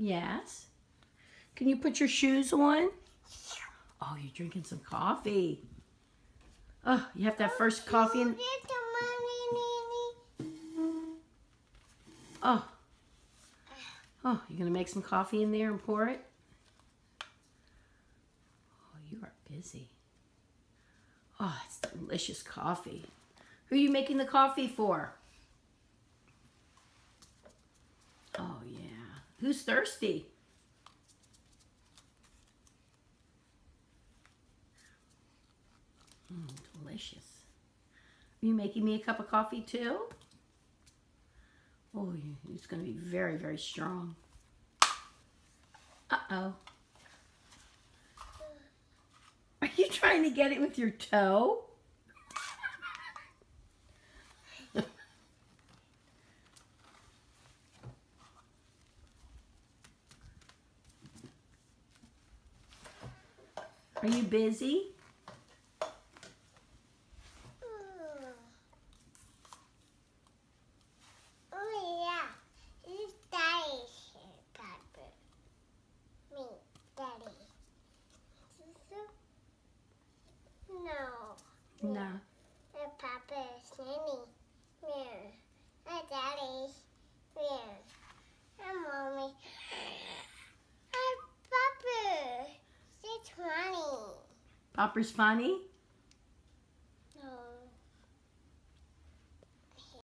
Yes. Can you put your shoes on? Oh, you're drinking some coffee. Oh, you have that first coffee oh. Oh, you're gonna make some coffee in there and pour it? Oh, you are busy. Oh, it's delicious coffee. Who are you making the coffee for? Oh, yeah. Who's thirsty? Mm, delicious. Are you making me a cup of coffee too? Oh, it's going to be very, very strong. Uh-oh. Are you trying to get it with your toe? Are you busy? Oh yeah, it's Daddy's Papa. Me, Daddy. No, No. the Papa is Nanny. Popper's funny?